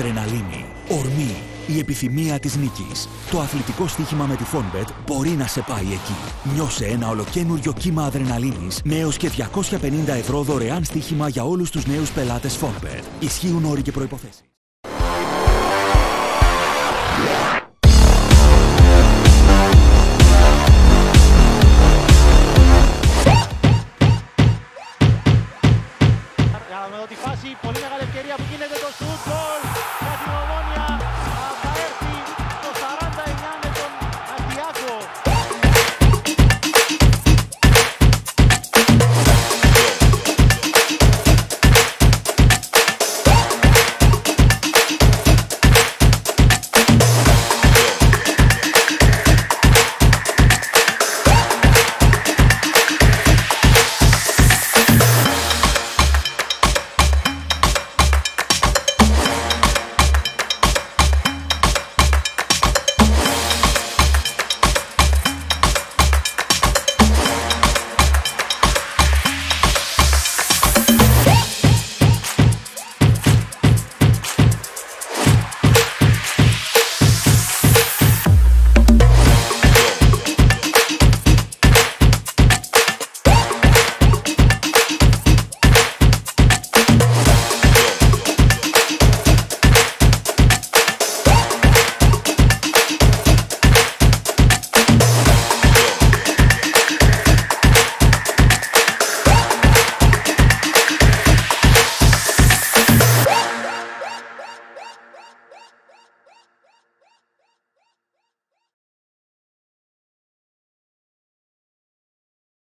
Αδρεναλίνη, ορμή, η επιθυμία της νίκης. Το αθλητικό στοίχημα με τη Fonbet μπορεί να σε πάει εκεί. Νιώσε ένα ολοκένουργιο κύμα αδρεναλίνης με έως και 250 ευρώ δωρεάν στοίχημα για όλους τους νέους πελάτες Fonbet. Ισχύουν όροι και προϋποθέσεις. Τη φάση, πολύ μεγάλη ευκαιρία που γίνεται το σούτ,